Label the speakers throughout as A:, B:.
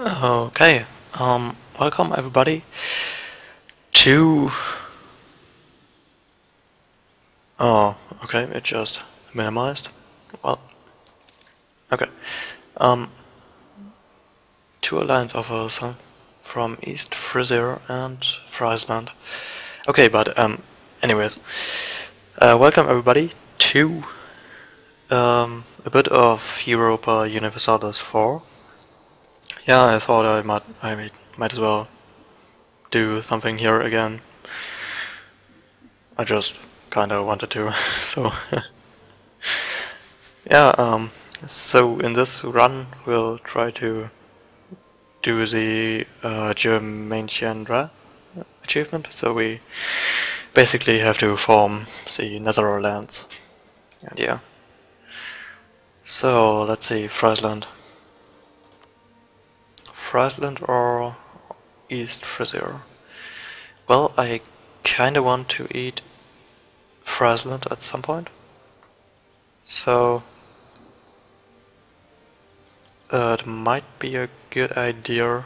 A: Okay, um, welcome everybody to... Oh, okay, it just minimized. Well, okay. Um, two alliance offers huh? from East Frisia and Friesland. Okay, but um, anyways, uh, welcome everybody to um, a bit of Europa Universalis 4. Yeah, I thought I might I might, as well do something here again. I just kinda wanted to, so yeah. Um, so in this run, we'll try to do the uh, Germania achievement. So we basically have to form the Netherlands. And yeah. So let's see, Friesland. Friesland or East Frisia? Well, I kinda want to eat Friesland at some point. So uh, it might be a good idea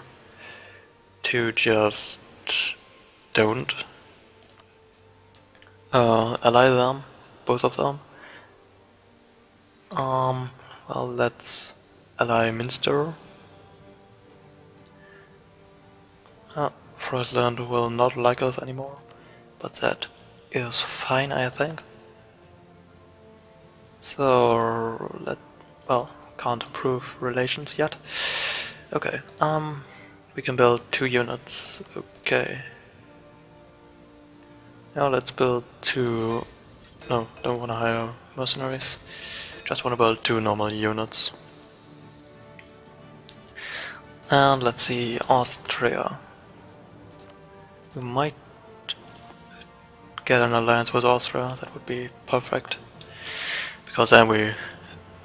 A: to just don't uh, ally them, both of them. Um, well, let's ally Münster Uh, Friesland will not like us anymore, but that is fine, I think. So, let, well, can't improve relations yet. Okay, um, we can build two units, okay. Now let's build two, no, don't want to hire mercenaries, just want to build two normal units. And let's see, Austria. We might get an alliance with Austria, that would be perfect. Because then we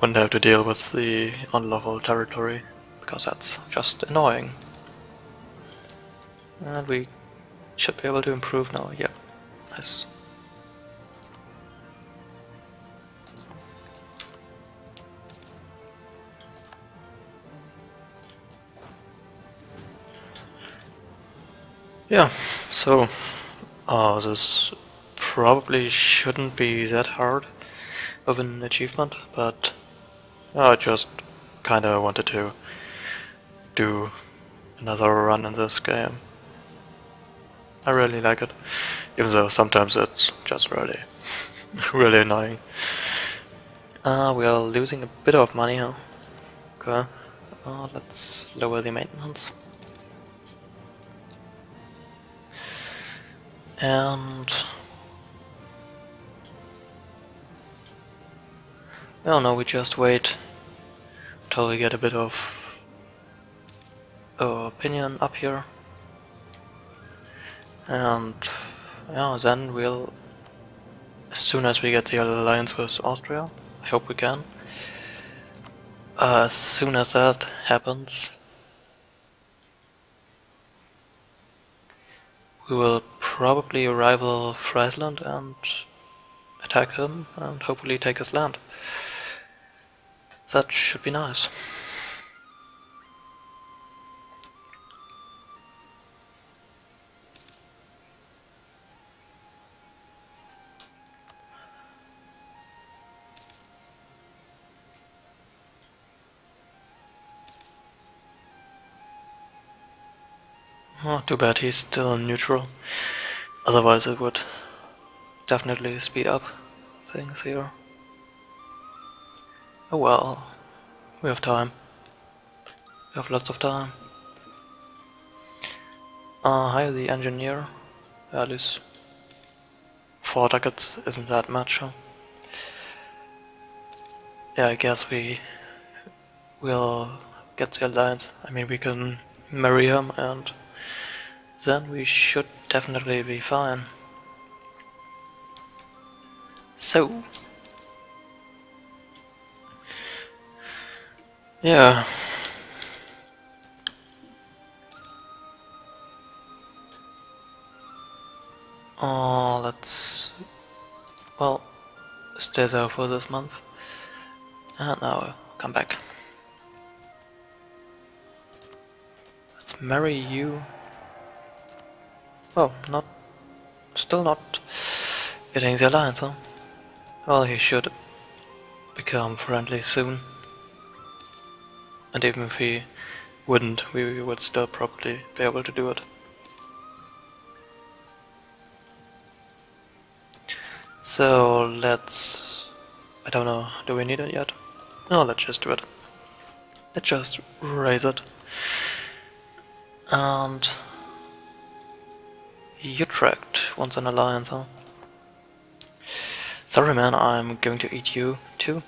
A: wouldn't have to deal with the unlawful territory, because that's just annoying. And we should be able to improve now, yeah. Nice. Yeah, so uh, this probably shouldn't be that hard of an achievement, but I just kinda wanted to do another run in this game. I really like it, even though sometimes it's just really, really annoying. Uh, we are losing a bit of money here. Okay, uh, let's lower the maintenance. And oh no, we just wait until we get a bit of uh, opinion up here, and yeah, then we'll as soon as we get the alliance with Austria, I hope we can. Uh, as soon as that happens, we will probably rival Friesland and attack him and hopefully take his land. That should be nice. Too bad he's still neutral. Otherwise it would definitely speed up things here. Oh well, we have time. We have lots of time. Uh, hire the engineer. Least four ducats isn't that much, huh? Yeah, I guess we will get the alliance. I mean, we can marry him and then we should definitely be fine. So, yeah. Oh, let's, well, stay there for this month. And now come back. let's marry you. Oh, not... Still not getting the alliance, huh? Well, he should become friendly soon. And even if he wouldn't, we would still probably be able to do it. So let's... I don't know, do we need it yet? No, let's just do it. Let's just raise it. And... Utrecht wants an alliance, huh? Sorry man, I'm going to eat you too,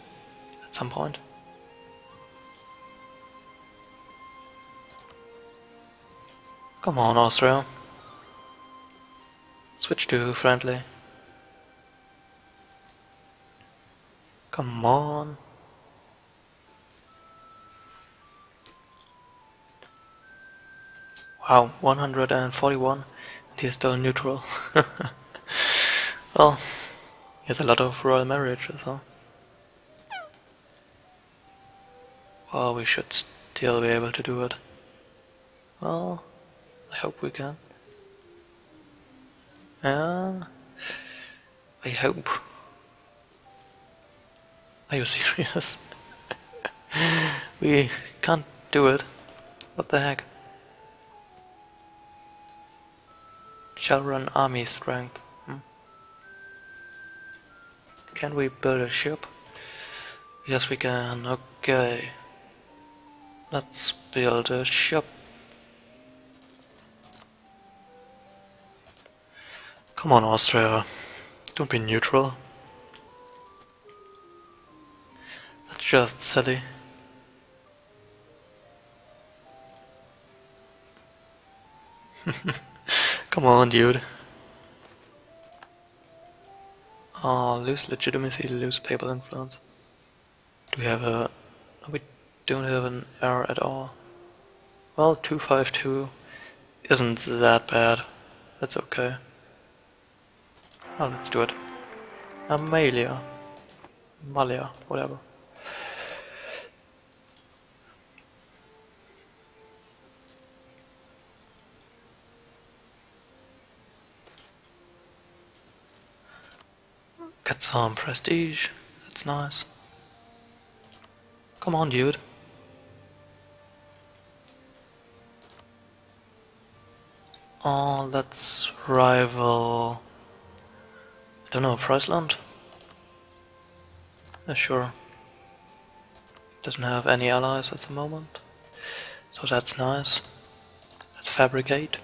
A: at some point. Come on, Austria. Switch to friendly. Come on. Wow, 141 he's still neutral. well, he has a lot of royal marriages, huh? Well, we should still be able to do it. Well, I hope we can. Yeah, I hope. Are you serious? we can't do it. What the heck? Shall run army strength. Hmm. Can we build a ship? Yes we can, okay. Let's build a ship. Come on Austria, don't be neutral. That's just silly. Come on, dude. Oh, lose legitimacy, lose papal influence. Do we have a... We don't have an error at all. Well, 252 isn't that bad. That's okay. Oh, let's do it. Amalia. Malia, whatever. Get some prestige. That's nice. Come on, dude. Oh, let's rival... I don't know, Friesland? Yeah, sure. Doesn't have any allies at the moment. So that's nice. Let's fabricate.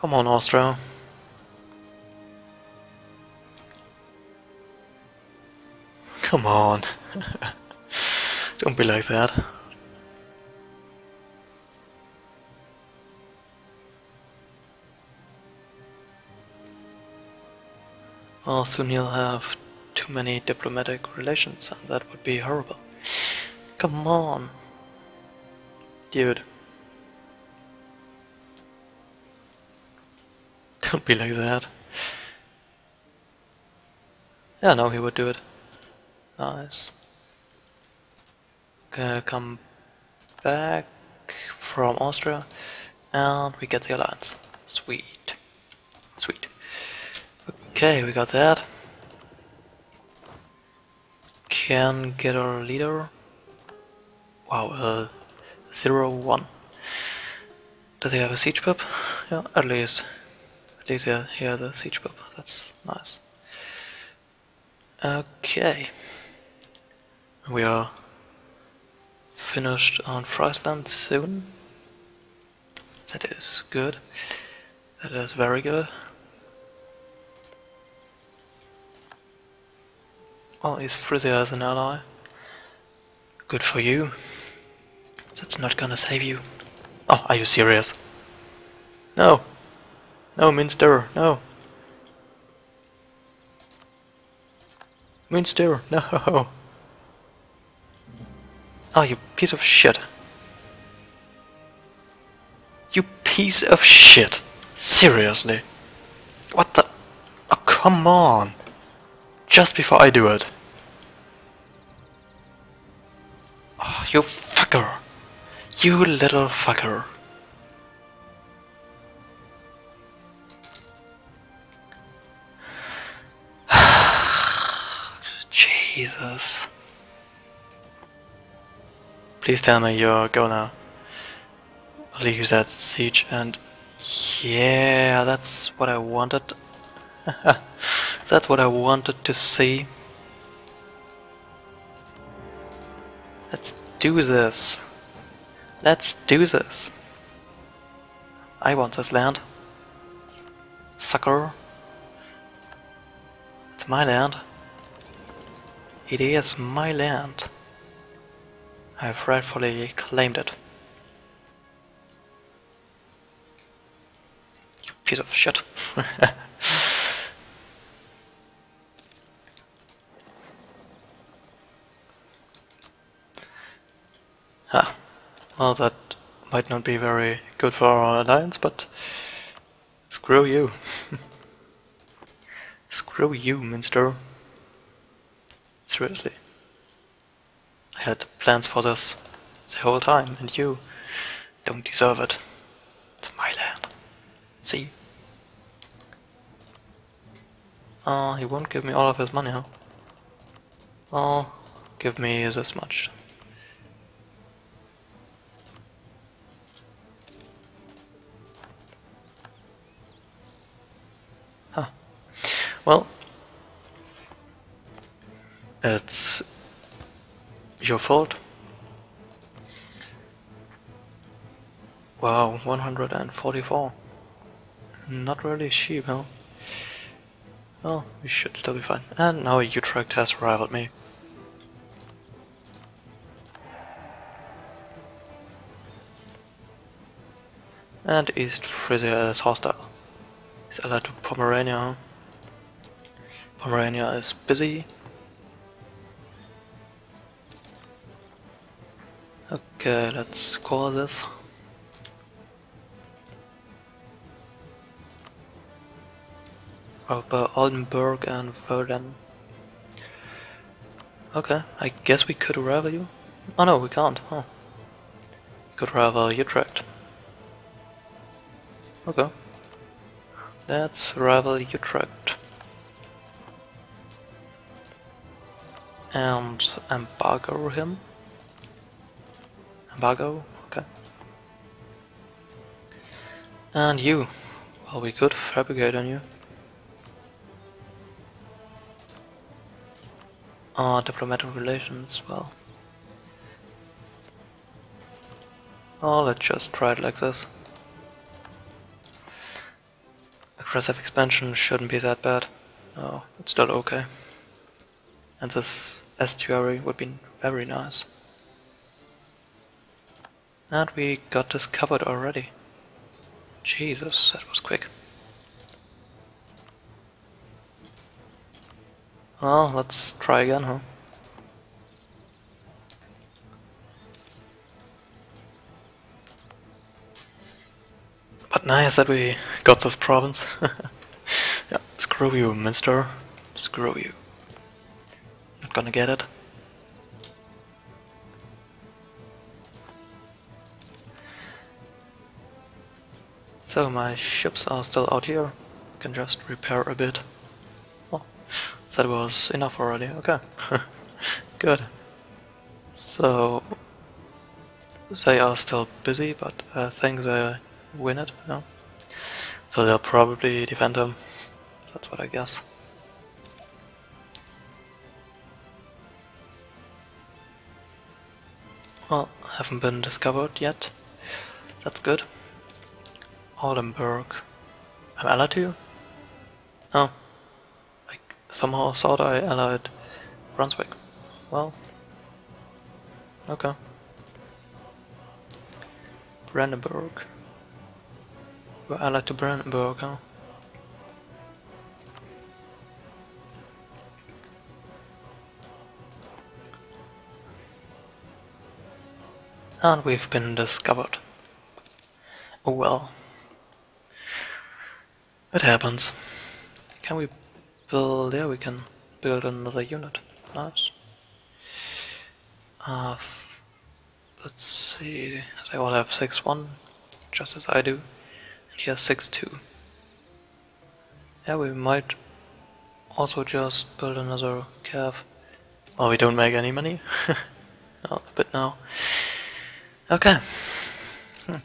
A: Come on, Austria. Come on. Don't be like that. Well, soon you'll have too many diplomatic relations, and that would be horrible. Come on. Dude. Don't be like that. Yeah, no, he would do it. Nice. Come back from Austria and we get the alliance. Sweet. Sweet. Okay, we got that. Can get our leader. Wow, uh, zero one. Does he have a siege pip? Yeah, at least least here, here the siege pip. That's nice. Okay. We are finished on Friesland soon. That is good. That is very good. Well, is Frisia as an ally? Good for you. That's not gonna save you. Oh, are you serious? No. No, Münster, no. Münster, no. Oh, you piece of shit. You piece of shit. Seriously. What the... Oh, come on. Just before I do it. Oh, you fucker! You little fucker! Jesus. Please tell me you're gonna leave that siege and yeah, that's what I wanted. that's what I wanted to see. Let's do this. Let's do this. I want this land. Sucker. It's my land. It is my land. I've rightfully claimed it. You piece of shit. ah, well that might not be very good for our alliance, but screw you. screw you, Münster. Seriously. I had plans for this the whole time, and you don't deserve it. It's my land. See? Oh, he won't give me all of his money, huh? Well, give me this much. Huh. Well, it's your fault. Wow, 144. Not really cheap, huh? Well, we should still be fine. And now Utrecht has rivaled me. And East Frisia is hostile. He's allied to Pomerania. Pomerania is busy. Okay, let's call this. About uh, Oldenburg and Verden. Okay, I guess we could rival you. Oh no, we can't, huh? Could rival Utrecht. Okay. Let's rival Utrecht. And embargo him. Embargo, okay. And you. Well, we could fabricate on you. Ah, diplomatic relations, well. Oh, let's just try it like this. Aggressive expansion shouldn't be that bad. No, it's still okay. And this estuary would be very nice. And we got this covered already. Jesus, that was quick. Well, let's try again, huh? But nice that we got this province. yeah, screw you, Münster. Screw you. Not gonna get it. So my ships are still out here. Can just repair a bit. Well, that was enough already. Okay, good. So they are still busy, but I think they win it. Yeah. So they'll probably defend them. That's what I guess. Well, haven't been discovered yet. That's good. Oldenburg. I'm allied to you? Oh. I somehow thought I allied Brunswick. Well. Okay. Brandenburg. We're allied to Brandenburg, huh? And we've been discovered. Oh well. It happens. Can we build... yeah, we can build another unit. Nice. Uh, let's see, they all have 6-1, just as I do, and he has 6-2. Yeah, we might also just build another calf. Well, we don't make any money. oh, a bit now. Okay. Hmm.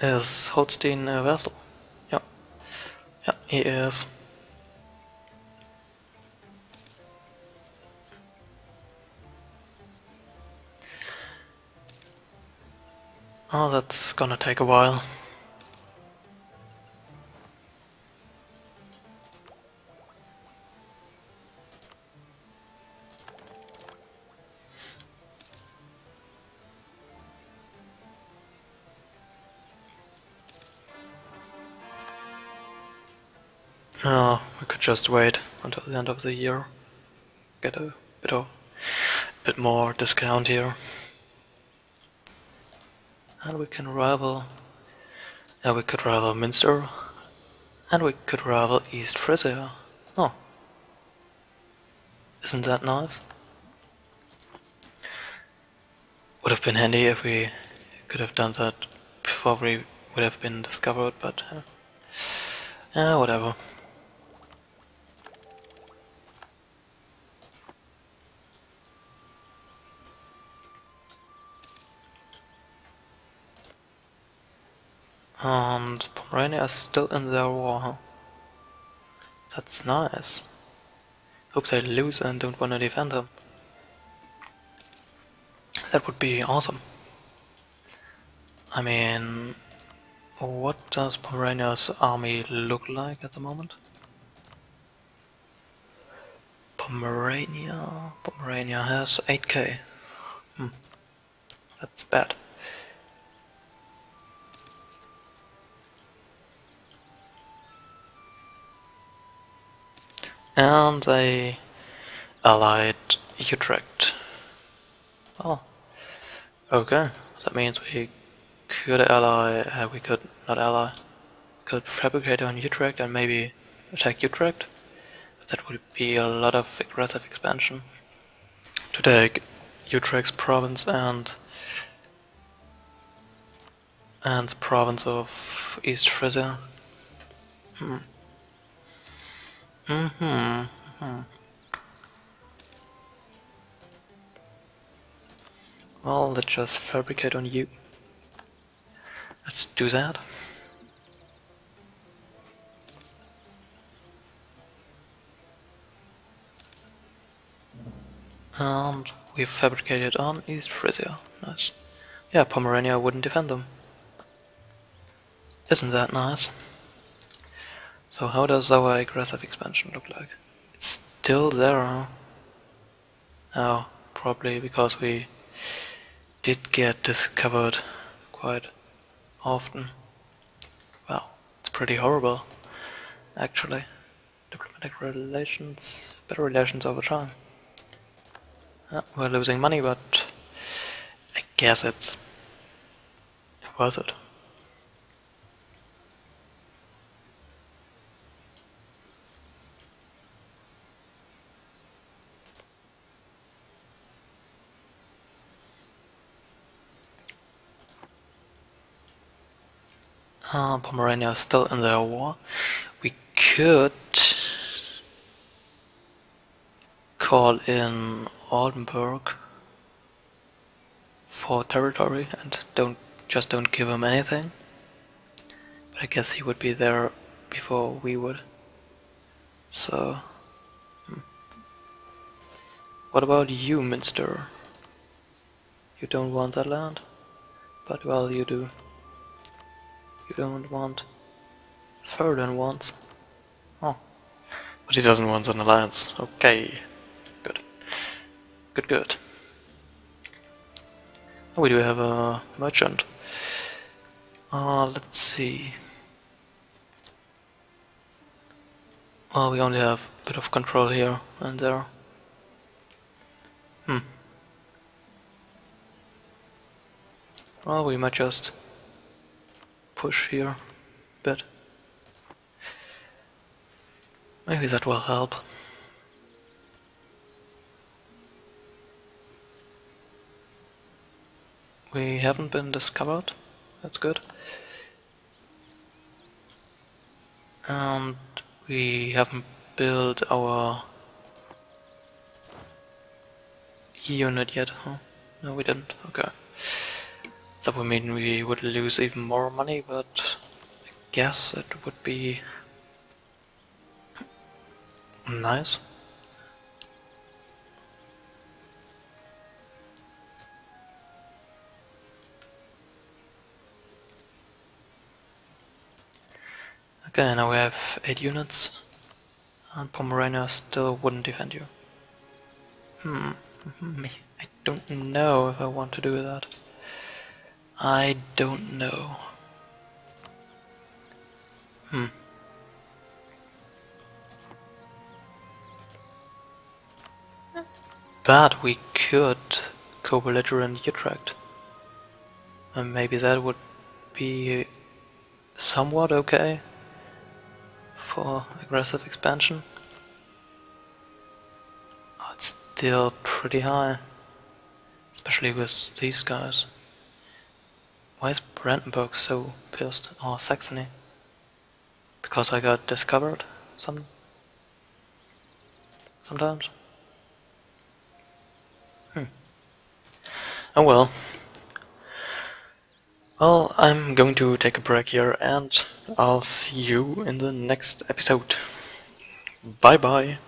A: Is Holstein a vessel? He is. Oh, that's gonna take a while. Just wait until the end of the year. Get a bit of bit more discount here. And we can rival yeah we could rival Münster and we could rival East Frisia. Oh. Isn't that nice? Would have been handy if we could have done that before we would have been discovered, but uh, whatever. And Pomerania is still in their war. That's nice. Hope they lose and don't want to defend him. That would be awesome. I mean, what does Pomerania's army look like at the moment? Pomerania... Pomerania has 8k. Hmm. That's bad. And they allied Utrecht. Oh, okay. That means we could ally, uh, we could not ally, could fabricate on Utrecht and maybe attack Utrecht. That would be a lot of aggressive expansion to take Utrecht's province and and the province of East Frisia. Hmm. Mm-hmm. hmm Well, let's just fabricate on you. Let's do that. And we've fabricated on East Frisia. Nice. Yeah, Pomerania wouldn't defend them. Isn't that nice? So how does our aggressive expansion look like? It's still there, huh? Oh, probably because we did get discovered quite often. Well, it's pretty horrible, actually. Diplomatic relations, better relations over time. we're losing money, but I guess it's worth it. Uh, Pomerania is still in their war. We could call in Oldenburg for territory and don't just don't give him anything. But I guess he would be there before we would. So, hmm. what about you, Münster? You don't want that land? But well, you do. You don't want Ferdinand wants. Oh. But he doesn't want an alliance. Okay. Good. Good, good. Oh, we do have a merchant. Uh, let's see. Well, we only have a bit of control here and there. Hmm. Well, we might just push here a bit. Maybe that will help. we haven't been discovered. That's good. And we haven't built our unit yet, huh? No, we didn't. Okay. That would mean we would lose even more money, but I guess it would be nice. Okay, now we have 8 units, and Pomerania still wouldn't defend you. Hmm, I don't know if I want to do that. I don't know. Hmm. But we could co-belligerent Utrecht. And maybe that would be somewhat okay for aggressive expansion. Oh, it's still pretty high, especially with these guys. Why is Brandenburg so pissed? Or Saxony? Because I got discovered some sometimes? Hmm. Oh well. Well, I'm going to take a break here and I'll see you in the next episode. Bye bye.